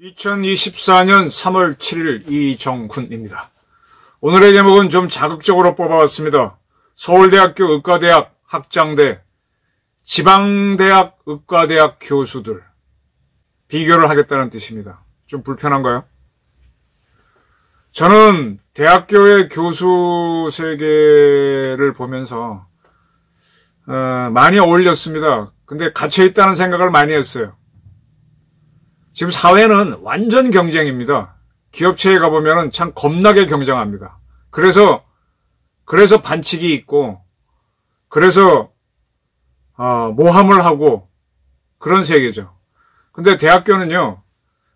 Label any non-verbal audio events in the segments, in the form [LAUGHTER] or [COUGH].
2024년 3월 7일 이정훈입니다. 오늘의 제목은 좀 자극적으로 뽑아왔습니다. 서울대학교 의과대학 학장대, 지방대학 의과대학 교수들 비교를 하겠다는 뜻입니다. 좀 불편한가요? 저는 대학교의 교수 세계를 보면서 어, 많이 어울렸습니다. 근데 갇혀 있다는 생각을 많이 했어요. 지금 사회는 완전 경쟁입니다. 기업체에 가보면 참 겁나게 경쟁합니다. 그래서, 그래서 반칙이 있고, 그래서, 어, 모함을 하고, 그런 세계죠. 근데 대학교는요,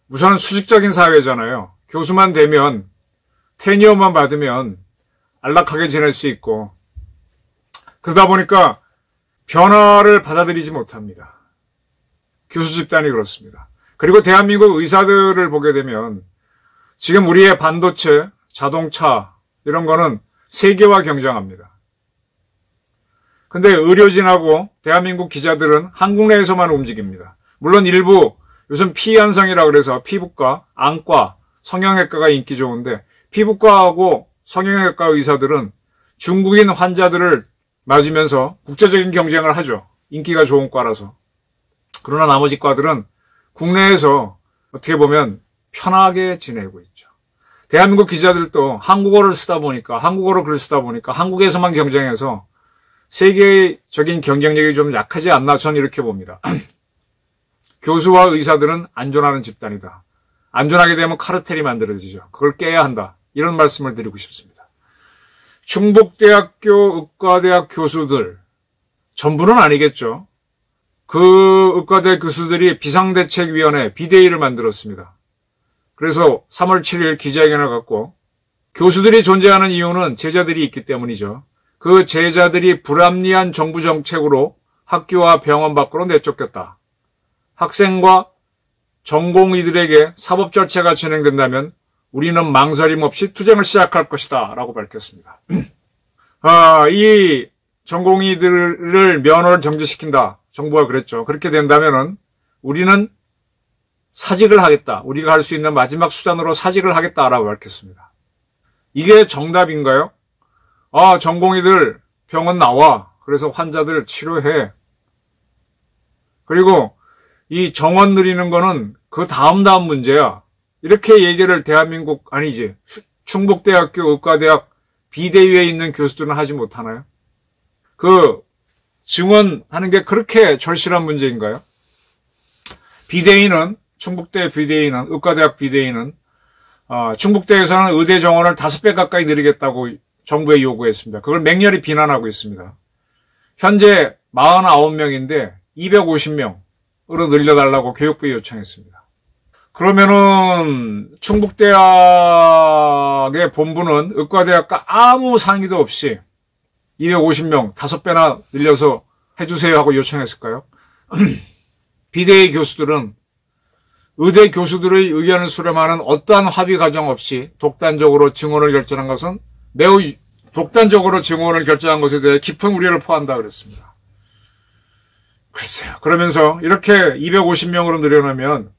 우선 수직적인 사회잖아요. 교수만 되면, 테니어만 받으면, 안락하게 지낼 수 있고, 그러다 보니까, 변화를 받아들이지 못합니다. 교수 집단이 그렇습니다. 그리고 대한민국 의사들을 보게 되면 지금 우리의 반도체, 자동차 이런 거는 세계와 경쟁합니다. 근데 의료진하고 대한민국 기자들은 한국 내에서만 움직입니다. 물론 일부 요즘 피현상이라 그래서 피부과, 안과, 성형외과가 인기 좋은데 피부과하고 성형외과 의사들은 중국인 환자들을 맞으면서 국제적인 경쟁을 하죠. 인기가 좋은 과라서. 그러나 나머지 과들은 국내에서 어떻게 보면 편하게 지내고 있죠. 대한민국 기자들도 한국어를 쓰다 보니까, 한국어로 글을 쓰다 보니까 한국에서만 경쟁해서 세계적인 경쟁력이 좀 약하지 않나 저는 이렇게 봅니다. [CLEARS THROAT] 교수와 의사들은 안전하는 집단이다. 안전하게 되면 카르텔이 만들어지죠. 그걸 깨야 한다. 이런 말씀을 드리고 싶습니다. 충북대학교 의과대학 교수들, 전부는 아니겠죠. 그 의과대 교수들이 비상대책위원회 비대위를 만들었습니다. 그래서 3월 7일 기자회견을 갖고 교수들이 존재하는 이유는 제자들이 있기 때문이죠. 그 제자들이 불합리한 정부 정책으로 학교와 병원 밖으로 내쫓겼다. 학생과 전공의들에게 사법 절차가 진행된다면 우리는 망설임 없이 투쟁을 시작할 것이다. 라고 밝혔습니다. [CLEARS THROAT] 아, 이 전공의들을 면허를 정지시킨다. 정부가 그랬죠. 그렇게 된다면은 우리는 사직을 하겠다. 우리가 할 수 있는 마지막 수단으로 사직을 하겠다라고 밝혔습니다. 이게 정답인가요? 아, 전공의들 병원 나와. 그래서 환자들 치료해. 그리고 이 정원 늘리는 거는 그 다음 다음 문제야. 이렇게 얘기를 대한민국 아니지. 충북대학교 의과대학 비대위에 있는 교수들은 하지 못하나요? 그 증언하는 게 그렇게 절실한 문제인가요? 비대위는 충북대 비대위는 의과대학 비대위는 어, 충북대에서는 의대 정원을 다섯 배 가까이 늘리겠다고 정부에 요구했습니다. 그걸 맹렬히 비난하고 있습니다. 현재 49명인데 250명으로 늘려달라고 교육부에 요청했습니다. 그러면은 충북대학의 본부는 의과대학과 아무 상의도 없이 250명, 5배나 늘려서 해주세요 하고 요청했을까요? [CLEARS THROAT] 비대위 교수들은 의대 교수들의 의견을 수렴하는 어떠한 합의 과정 없이 독단적으로 증언을 결정한 것은 매우 독단적으로 증언을 결정한 것에 대해 깊은 우려를 포한다 그랬습니다. 글쎄요. 그러면서 이렇게 250명으로 늘려놓으면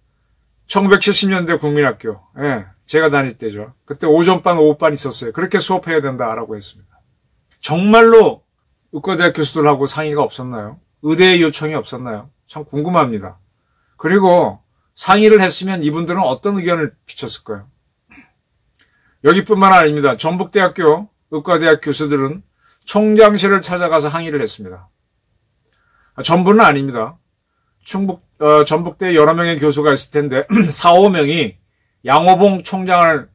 1970년대 국민학교, 예, 제가 다닐 때죠. 그때 오전반, 오후반 있었어요. 그렇게 수업해야 된다라고 했습니다. 정말로 의과대학 교수들하고 상의가 없었나요? 의대의 요청이 없었나요? 참 궁금합니다. 그리고 상의를 했으면 이분들은 어떤 의견을 비쳤을까요? 여기뿐만 아닙니다. 전북대학교 의과대학 교수들은 총장실을 찾아가서 항의를 했습니다. 전부는 아닙니다. 충북, 어, 전북대 여러 명의 교수가 있을 텐데 [CLEARS THROAT] 4, 5명이 양호봉 총장을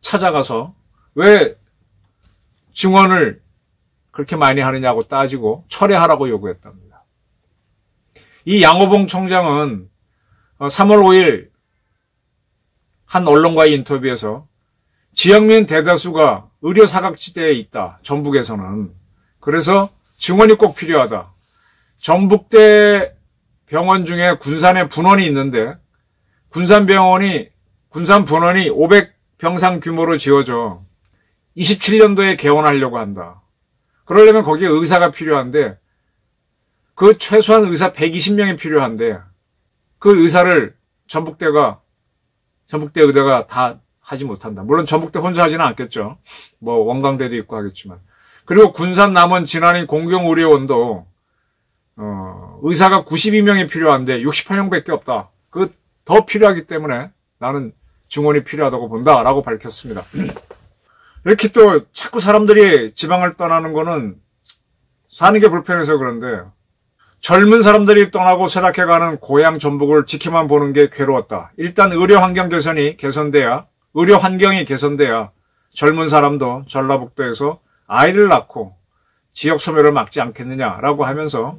찾아가서 왜 증언을 그렇게 많이 하느냐고 따지고 철회하라고 요구했답니다. 이 양호봉 총장은 3월 어, 5일 한 언론과의 인터뷰에서 지역민 대다수가 의료 사각지대에 있다. 전북에서는. 그래서 증원이 꼭 필요하다. 전북대 병원 중에 군산에 분원이 있는데 군산 병원이 군산 분원이 500병상 규모로 지어져 27년도에 개원하려고 한다. 그러려면 거기에 의사가 필요한데 그 최소한 의사 120명이 필요한데 그 의사를 전북대가 전북대 의대가 다 하지 못한다. 물론 전북대 혼자 하지는 않겠죠. 뭐 원광대도 있고 하겠지만. 그리고 군산 남원 진안인 공경의료원도 어, 의사가 92명이 필요한데 68명밖에 없다. 그 더 필요하기 때문에 나는 증원이 필요하다고 본다라고 밝혔습니다. [CLEARS THROAT] 이렇게 또 자꾸 사람들이 지방을 떠나는 거는 사는 게 불편해서 그런데 젊은 사람들이 떠나고 쇠락해가는 고향 전북을 지켜만 보는 게 괴로웠다. 일단 의료 환경 개선이 개선돼야 의료 환경이 개선돼야 젊은 사람도 전라북도에서 아이를 낳고 지역 소멸을 막지 않겠느냐라고 하면서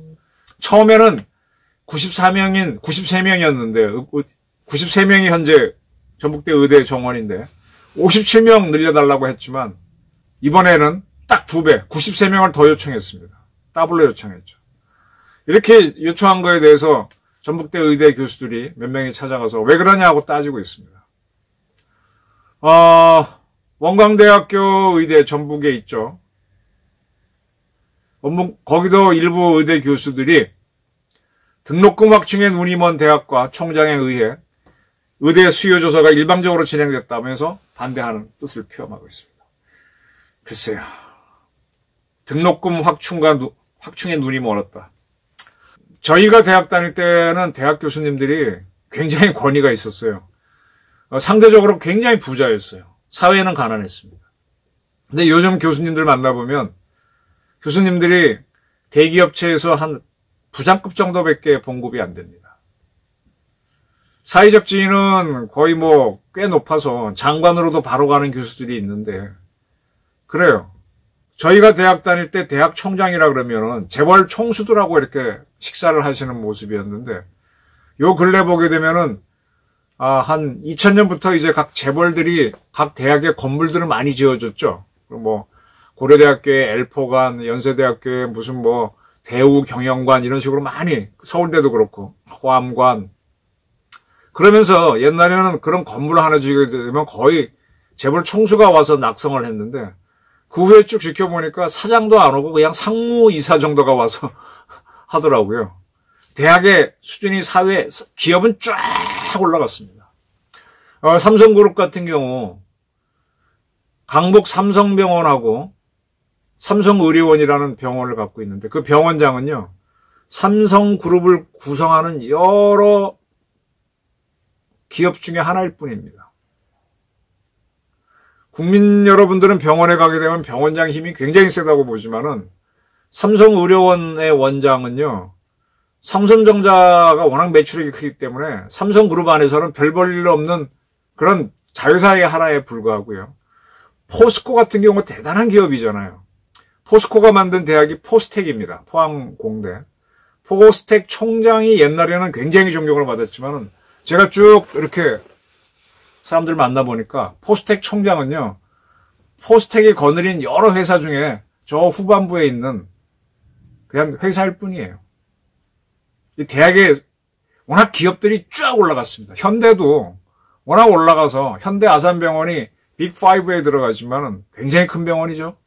처음에는 94명인 93명이었는데 93명이 현재 전북대 의대 정원인데 57명 늘려달라고 했지만 이번에는 딱 두 배, 93명을 더 요청했습니다. 더블로 요청했죠. 이렇게 요청한 거에 대해서 전북대 의대 교수들이 몇 명이 찾아가서 왜 그러냐고 따지고 있습니다. 어, 원광대학교 의대 전북에 있죠. 거기도 일부 의대 교수들이 등록금 확충에 눈이 먼 대학과 총장에 의해 의대 수요 조사가 일방적으로 진행됐다면서 반대하는 뜻을 표명하고 있습니다. 글쎄요. 등록금 확충과 누, 확충의 눈이 멀었다. 저희가 대학 다닐 때는 대학 교수님들이 굉장히 권위가 있었어요. 어, 상대적으로 굉장히 부자였어요. 사회는 가난했습니다. 근데 요즘 교수님들 만나보면 교수님들이 대기업체에서 한 부장급 정도밖에 봉급이 안 됩니다. 사회적 지위는 거의 뭐 꽤 높아서 장관으로도 바로 가는 교수들이 있는데 그래요. 저희가 대학 다닐 때 대학 총장이라 그러면은 재벌 총수들하고 이렇게 식사를 하시는 모습이었는데 요 근래 보게 되면은 아, 한 2000년부터 이제 각 재벌들이 각 대학에 건물들을 많이 지어줬죠. 뭐 고려대학교에 엘포관, 연세대학교에 무슨 뭐 대우 경영관 이런 식으로 많이 서울대도 그렇고 호암관 그러면서 옛날에는 그런 건물 하나 지게 되면 거의 재벌 총수가 와서 낙성을 했는데 그 후에 쭉 지켜보니까 사장도 안 오고 그냥 상무이사 정도가 와서 [LAUGHS] 하더라고요. 대학의 수준이 사회, 기업은 쫙 올라갔습니다. 어, 삼성그룹 같은 경우 강북 삼성병원하고 삼성의료원이라는 병원을 갖고 있는데 그 병원장은요. 삼성그룹을 구성하는 여러 기업 중에 하나일 뿐입니다. 국민 여러분들은 병원에 가게 되면 병원장 힘이 굉장히 세다고 보지만은 삼성의료원의 원장은요. 삼성전자가 워낙 매출액이 크기 때문에 삼성그룹 안에서는 별 볼일 없는 그런 자회사의 하나에 불과하고요. 포스코 같은 경우 대단한 기업이잖아요. 포스코가 만든 대학이 포스텍입니다. 포항공대. 포스텍 총장이 옛날에는 굉장히 존경을 받았지만은 제가 쭉 이렇게 사람들 만나보니까 포스텍 총장은요, 포스텍이 거느린 여러 회사 중에 저 후반부에 있는 그냥 회사일 뿐이에요. 이 대학에 워낙 기업들이 쫙 올라갔습니다. 현대도 워낙 올라가서 현대 아산병원이 빅5에 들어가지만은 굉장히 큰 병원이죠.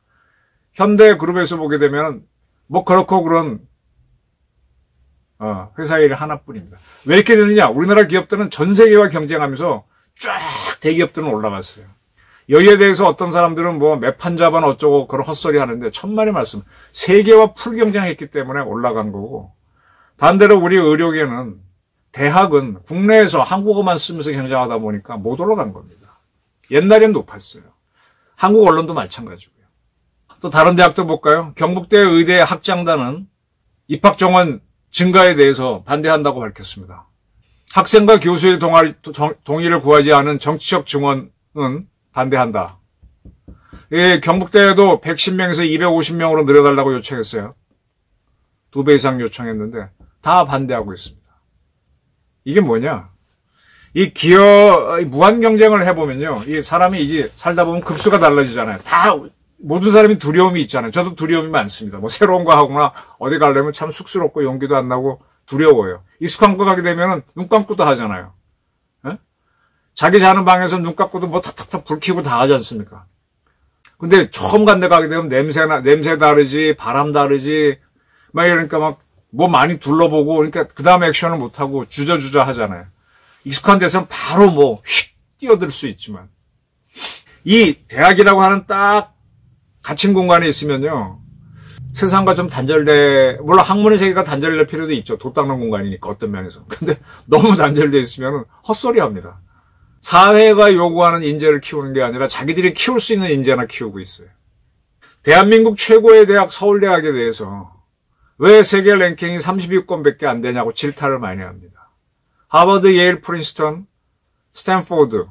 현대 그룹에서 보게 되면 뭐 그렇고 그런 어, 회사 일 하나뿐입니다. 왜 이렇게 되느냐? 우리나라 기업들은 전 세계와 경쟁하면서 쫙 대기업들은 올라갔어요. 여기에 대해서 어떤 사람들은 뭐 매판 잡아 어쩌고 그런 헛소리 하는데 천만의 말씀. 세계와 풀 경쟁했기 때문에 올라간 거고 반대로 우리 의료계는 대학은 국내에서 한국어만 쓰면서 경쟁하다 보니까 못 올라간 겁니다. 옛날엔 높았어요. 한국 언론도 마찬가지고요. 또 다른 대학도 볼까요? 경북대 의대 학장단은 입학 정원 증가에 대해서 반대한다고 밝혔습니다. 학생과 교수의 동의를 구하지 않은 정치적 증언은 반대한다. 예, 경북대에도 110명에서 250명으로 늘려달라고 요청했어요. 두 배 이상 요청했는데 다 반대하고 있습니다. 이게 뭐냐? 이 기업 무한 경쟁을 해보면요, 이 사람이 이제 살다 보면 급수가 달라지잖아요. 다 모든 사람이 두려움이 있잖아요. 저도 두려움이 많습니다. 뭐 새로운 거 하거나 어디 가려면 참 쑥스럽고 용기도 안 나고 두려워요. 익숙한 거 가게 되면 눈 감고도 하잖아요. 에? 자기 자는 방에서 눈 감고도 뭐 탁탁탁 불 켜고 다 하지 않습니까? 근데 처음 간 데 가게 되면 냄새나, 냄새 다르지, 바람 다르지, 막 이러니까 막 뭐 많이 둘러보고, 그러니까 그 다음 액션을 못 하고 주저주저 하잖아요. 익숙한 데서는 바로 뭐 휙 뛰어들 수 있지만. 이 대학이라고 하는 딱 갇힌 공간에 있으면요. 세상과 좀 단절돼, 물론 학문의 세계가 단절될 필요도 있죠. 도 닦는 공간이니까 어떤 면에서. 근데 [LAUGHS] 너무 단절돼 있으면 헛소리 합니다. 사회가 요구하는 인재를 키우는 게 아니라 자기들이 키울 수 있는 인재나 키우고 있어요. 대한민국 최고의 대학 서울대학에 대해서 왜 세계 랭킹이 30위권밖에 안 되냐고 질타를 많이 합니다. 하버드, 예일, 프린스턴, 스탠포드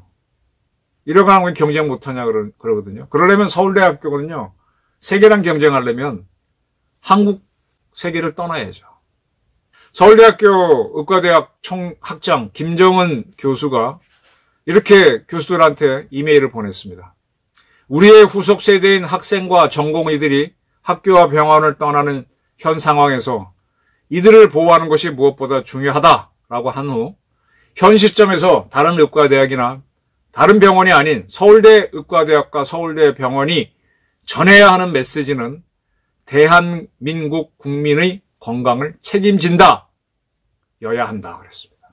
이런 거하고 경쟁 못하냐 그러거든요. 그러려면 서울대학교거든요. 세계랑 경쟁하려면 한국 세계를 떠나야죠. 서울대학교 의과대학 총학장 김정은 교수가 이렇게 교수들한테 이메일을 보냈습니다. 우리의 후속 세대인 학생과 전공의들이 학교와 병원을 떠나는 현 상황에서 이들을 보호하는 것이 무엇보다 중요하다라고 한 후 현 시점에서 다른 의과대학이나 다른 병원이 아닌 서울대 의과대학과 서울대 병원이 전해야 하는 메시지는 대한민국 국민의 건강을 책임진다. 여야 한다. 그랬습니다.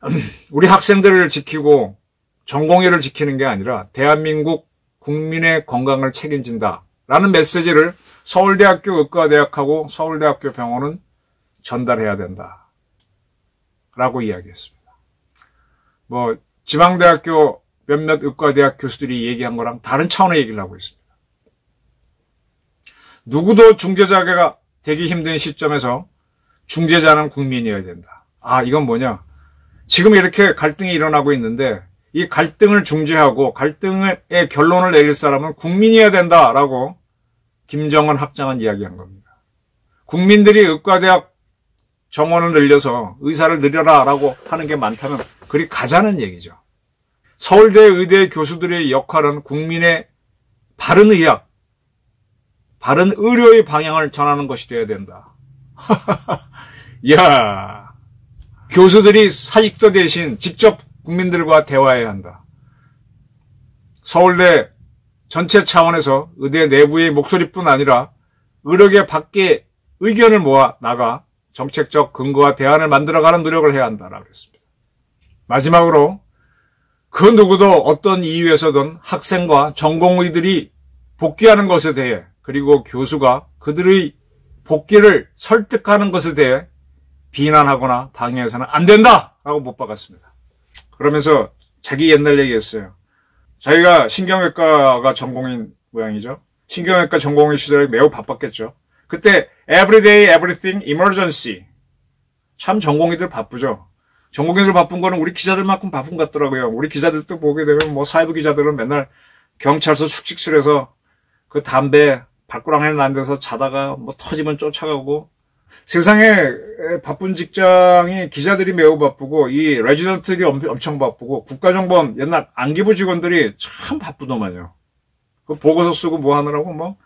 [CLEARS THROAT] 우리 학생들을 지키고 전공의를 지키는 게 아니라 대한민국 국민의 건강을 책임진다 라는 메시지를 서울대학교 의과대학하고 서울대학교 병원은 전달해야 된다. 라고 이야기했습니다. 뭐, 지방대학교 몇몇 의과대학 교수들이 얘기한 거랑 다른 차원의 얘기를 하고 있습니다. 누구도 중재자가 되기 힘든 시점에서 중재자는 국민이어야 된다. 아, 이건 뭐냐? 지금 이렇게 갈등이 일어나고 있는데 이 갈등을 중재하고 갈등의 결론을 내릴 사람은 국민이어야 된다라고 김정은 학장은 이야기한 겁니다. 국민들이 의과대학 정원을 늘려서 의사를 늘려라라고 하는 게 많다면 그리 가자는 얘기죠. 서울대 의대 교수들의 역할은 국민의 바른 의학, 바른 의료의 방향을 전하는 것이 되어야 된다. [LAUGHS] 이야, 교수들이 사직서 대신 직접 국민들과 대화해야 한다. 서울대 전체 차원에서 의대 내부의 목소리뿐 아니라 의료계 밖에 의견을 모아 나가 정책적 근거와 대안을 만들어가는 노력을 해야 한다라고 했습니다. 마지막으로 그 누구도 어떤 이유에서든 학생과 전공의들이 복귀하는 것에 대해 그리고 교수가 그들의 복귀를 설득하는 것에 대해 비난하거나 방해해서는 안 된다! 라고 못 박았습니다. 그러면서 자기 옛날 얘기했어요. 자기가 신경외과가 전공인 모양이죠. 신경외과 전공의 시절에 매우 바빴겠죠. 그때 everyday everything emergency 참 전공의들 바쁘죠. 전공의들 바쁜 거는 우리 기자들만큼 바쁜 것 같더라고요. 우리 기자들도 보게 되면 뭐 사회부 기자들은 맨날 경찰서 숙직실에서 그 담배 발꾸랑에 난 데서 자다가 뭐 터지면 쫓아가고 세상에 바쁜 직장이 기자들이 매우 바쁘고 이 레지던트들이 엄청 바쁘고 국가정보원 옛날 안기부 직원들이 참 바쁘더만요. 그 보고서 쓰고 뭐 하느라고 뭐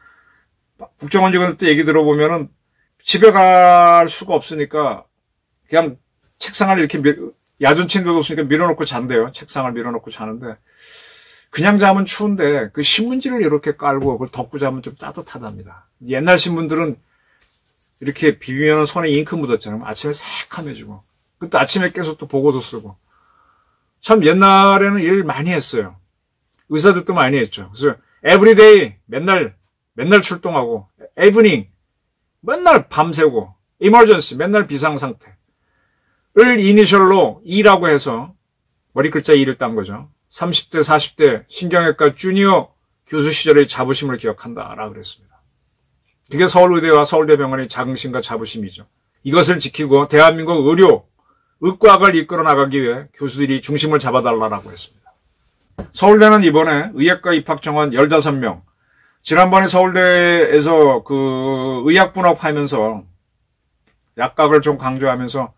국정원 직원들 때 얘기 들어보면은 집에 갈 수가 없으니까 그냥 책상을 이렇게 야전 침대도 없으니까 밀어놓고 잔대요. 책상을 밀어놓고 자는데 그냥 자면 추운데 그 신문지를 이렇게 깔고 그걸 덮고 자면 좀 따뜻하답니다. 옛날 신문들은 이렇게 비비면 손에 잉크 묻었잖아요. 아침에 새카매지고. 그또 아침에 깨서 또 보고도 쓰고. 참 옛날에는 일 많이 했어요. 의사들도 많이 했죠. 그래서 everyday 맨날 맨날 출동하고 evening 맨날 밤새고 emergency 맨날 비상 상태를 이니셜로 E라고 해서 머리 글자 E를 딴 거죠. 30대 40대 신경외과 주니어 교수 시절의 자부심을 기억한다 라고 그랬습니다. 그게 서울의대와 서울대병원의 자긍심과 자부심이죠. 이것을 지키고 대한민국 의료, 의과학을 이끌어 나가기 위해 교수들이 중심을 잡아달라고 했습니다. 서울대는 이번에 의학과 입학 정원 15명, 지난번에 서울대에서 그 의학 분업 하면서 약각을 좀 강조하면서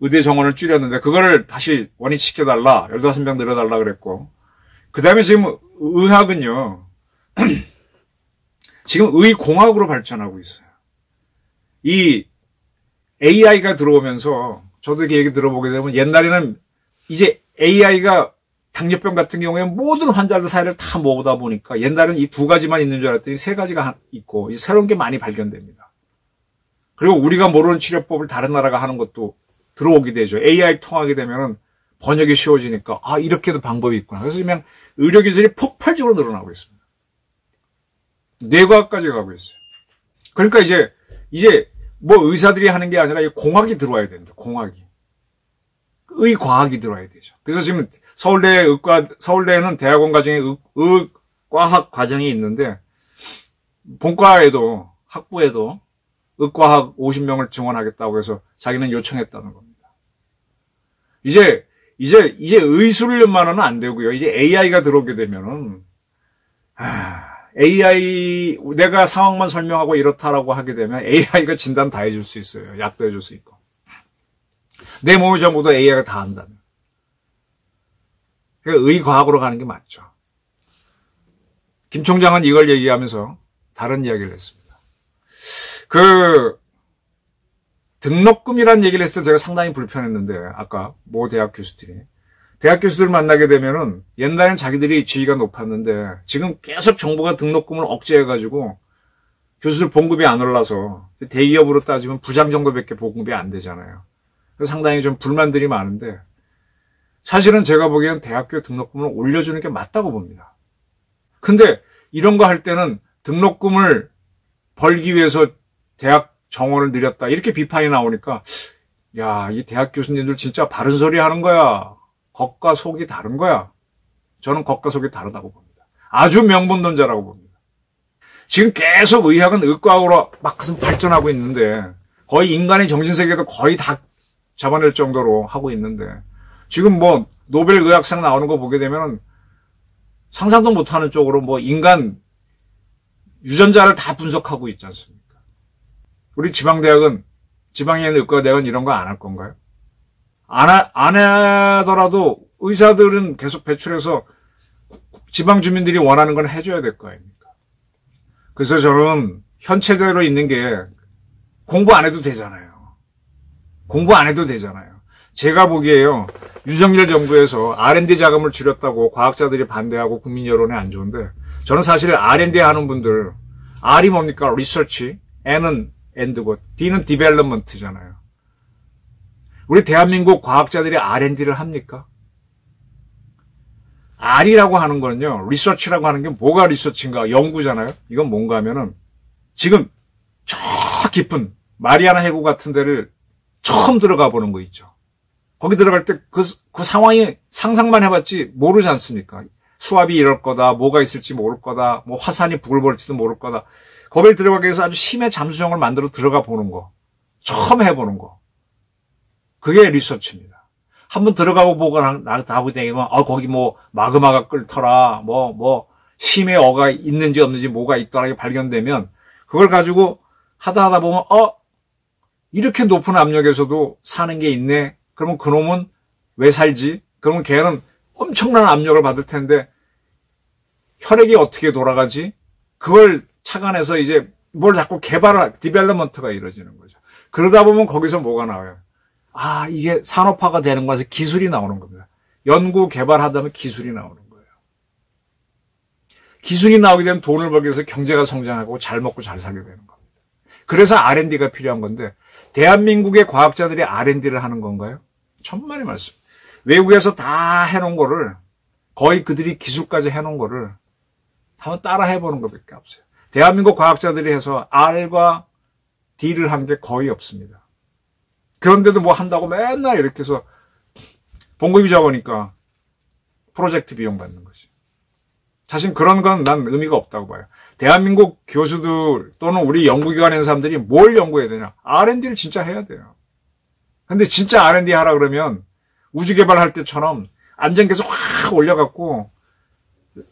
의대 정원을 줄였는데 그거를 다시 원위시켜달라 15명 늘어달라 그랬고 그 다음에 지금 의학은요 [CLEARS THROAT] 지금 의공학으로 발전하고 있어요. 이 AI가 들어오면서 저도 이렇게 얘기 들어보게 되면 옛날에는 이제 AI가 당뇨병 같은 경우에 모든 환자들 사이를 다 모으다 보니까 옛날에는 이 두 가지만 있는 줄 알았더니 세 가지가 있고 새로운 게 많이 발견됩니다. 그리고 우리가 모르는 치료법을 다른 나라가 하는 것도 들어오게 되죠. AI 통하게 되면은 번역이 쉬워지니까 아 이렇게도 방법이 있구나. 그래서 그냥 의료 기술이 폭발적으로 늘어나고 있습니다. 뇌과학까지 가고 있어요. 그러니까 이제 이제 뭐 의사들이 하는 게 아니라 공학이 들어와야 됩니다. 공학이 의 과학이 들어와야 되죠. 그래서 지금 서울대 의과 서울대는 대학원 과정에 의, 의 과학 과정이 있는데 본과에도 학부에도 의과학 50명을 증원하겠다고 해서 자기는 요청했다는 겁니다. 이제 이제 이제 의술련만은 안 되고요. 이제 AI가 들어오게 되면은 아, AI 내가 상황만 설명하고 이렇다라고 하게 되면 AI가 진단 다 해줄 수 있어요. 약도 해줄 수 있고 내 몸의 정보도 AI가 다 한다면. 그러니까 의과학으로 가는 게 맞죠. 김 총장은 이걸 얘기하면서 다른 이야기를 했습니다. 그 등록금이란 얘기를 했을 때 제가 상당히 불편했는데 아까 모 대학 교수들이 대학 교수들 만나게 되면은 옛날엔 자기들이 지위가 높았는데 지금 계속 정부가 등록금을 억제해가지고 교수들 봉급이 안 올라서 대기업으로 따지면 부장 정도밖에 봉급이 안 되잖아요. 상당히 좀 불만들이 많은데 사실은 제가 보기엔 대학교 등록금을 올려주는 게 맞다고 봅니다. 근데 이런 거 할 때는 등록금을 벌기 위해서 대학 정원을 늘렸다. 이렇게 비판이 나오니까, 야, 이 대학 교수님들 진짜 바른 소리 하는 거야. 겉과 속이 다른 거야. 저는 겉과 속이 다르다고 봅니다. 아주 명분론자라고 봅니다. 지금 계속 의학은 의과학으로 막 발전하고 있는데, 거의 인간의 정신세계도 거의 다 잡아낼 정도로 하고 있는데, 지금 뭐 노벨 의학상 나오는 거 보게 되면 상상도 못하는 쪽으로 뭐 인간 유전자를 다 분석하고 있지 않습니까? 우리 지방대학은 지방에 있는 의과대학은 이런 거 안 할 건가요? 안, 하, 안 하더라도 의사들은 계속 배출해서 지방 주민들이 원하는 건 해줘야 될 거 아닙니까? 그래서 저는 현 체제대로 있는 게 공부 안 해도 되잖아요. 공부 안 해도 되잖아요. 제가 보기에요. 윤석열 정부에서 R&D 자금을 줄였다고 과학자들이 반대하고 국민 여론에 안 좋은데 저는 사실 R&D 하는 분들 R이 뭡니까? research, N은 and고 D는 development잖아요. 우리 대한민국 과학자들이 R&D를 합니까? R이라고 하는 거는요. 리서치라고 하는 게 뭐가 리서치인가? 연구잖아요. 이건 뭔가 하면은 지금 저 깊은 마리아나 해구 같은 데를 처음 들어가 보는 거 있죠. 거기 들어갈 때그 그 상황이 상상만 해봤지 모르지 않습니까? 수압이 이럴 거다, 뭐가 있을지 모를 거다, 뭐 화산이 부글거릴지도 모를 거다. 거기를 들어가기 위해서 아주 심해 잠수정을 만들어 들어가 보는 거. 처음 해보는 거. 그게 research입니다. 한번 들어가고 보고 나하고 다니면, 어, 거기 뭐, 마그마가 끓더라, 뭐, 뭐, 심해어가 있는지 없는지 뭐가 있더라, 발견되면, 그걸 가지고 하다 하다 보면, 어, 이렇게 높은 압력에서도 사는 게 있네. 그러면 그놈은 왜 살지? 그러면 걔는 엄청난 압력을 받을 텐데 혈액이 어떻게 돌아가지? 그걸 착안해서 이제 뭘 자꾸 개발을 development가 이루어지는 거죠. 그러다 보면 거기서 뭐가 나와요? 아, 이게 산업화가 되는 거에서 기술이 나오는 겁니다. 연구 개발하다 면 기술이 나오는 거예요. 기술이 나오게 되면 돈을 벌기 위해서 경제가 성장하고 잘 먹고 잘 살게 되는 겁니다. 그래서 R&D가 필요한 건데 대한민국의 과학자들이 R&D를 하는 건가요? 천만의 말씀. 외국에서 다 해놓은 거를 거의 그들이 기술까지 해놓은 거를 한번 따라 해보는 것밖에 없어요. 대한민국 과학자들이 해서 R과 D를 한 게 거의 없습니다. 그런데도 뭐 한다고 맨날 이렇게 해서 봉급이 적으니까 프로젝트 비용 받는. 사실 그런 건 난 의미가 없다고 봐요. 대한민국 교수들 또는 우리 연구기관에 있는 사람들이 뭘 연구해야 되냐? R&D를 진짜 해야 돼요. 근데 진짜 R&D 하라 그러면 우주 개발할 때처럼 안전계속 확 올려갖고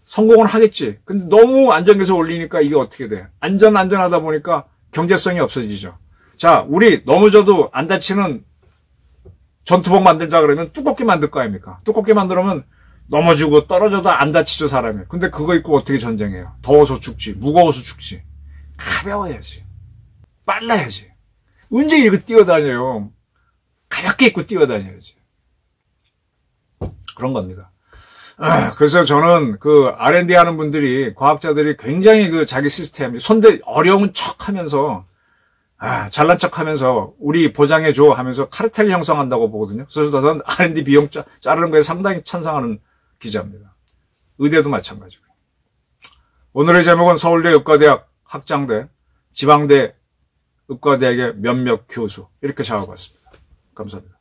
성공을 하겠지. 근데 너무 안전계속 올리니까 이게 어떻게 돼? 안전 안전하다 보니까 경제성이 없어지죠. 자, 우리 넘어져도 안 다치는 전투복 만들자 그러면 두껍게 만들 거 아닙니까? 두껍게 만들면 넘어지고 떨어져도 안 다치죠, 사람이. 근데 그거 입고 어떻게 전쟁해요? 더워서 죽지, 무거워서 죽지. 가벼워야지. 빨라야지. 언제 이렇게 뛰어다녀요? 가볍게 입고 뛰어다녀야지. 그런 겁니다. 아, 그래서 저는 그 R&D 하는 분들이 과학자들이 굉장히 그 자기 시스템 손대 어려운 척 하면서 아, 잘난 척 하면서 우리 보장해 줘 하면서 카르텔 형성한다고 보거든요. 그래서 저는 R&D 비용 짜, 자르는 거에 상당히 찬성하는 기자입니다. 의대도 마찬가지고요. 오늘의 제목은 서울대 의과대학 학장대, 지방대 의과대학의 몇몇 교수 이렇게 잡아봤습니다. 감사합니다.